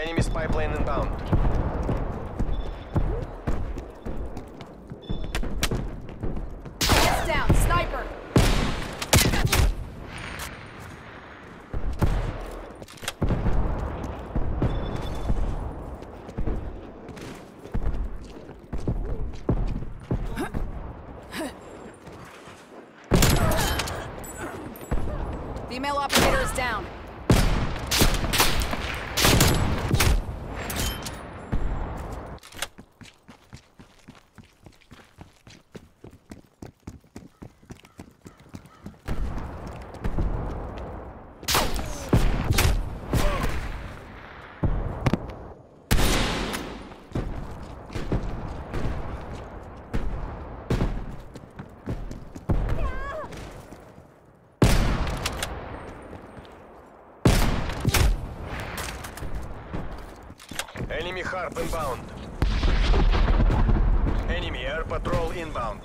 Enemy spy plane inbound. Sniper. Female operator is down. Enemy harp inbound. Enemy air patrol inbound.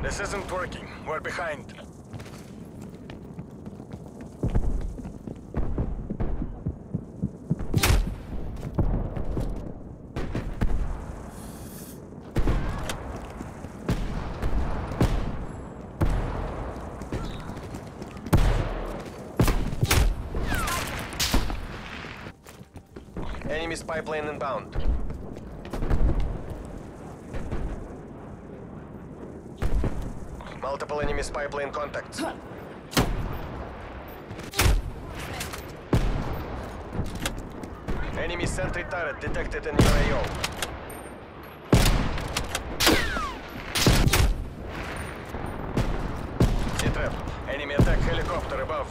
This isn't working. We're behind. Enemy spy plane inbound. Multiple enemy spy plane contacts. Enemy sentry turret detected in your AO. Enemy attack helicopter above.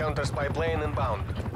Enemy spy plane inbound.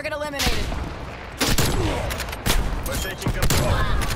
Target eliminated. We're taking control.